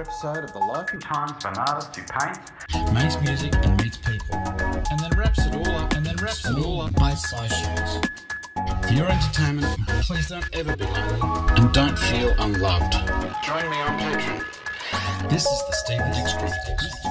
episode of The Life and Times of an Artist Who Paints. makes music and meets people, and then wraps it all up, and then wraps it all up by sideshows. For your entertainment, please don't ever be lonely, and don't feel unloved. Join me on Patreon. This is the Steven Dix Chronicles.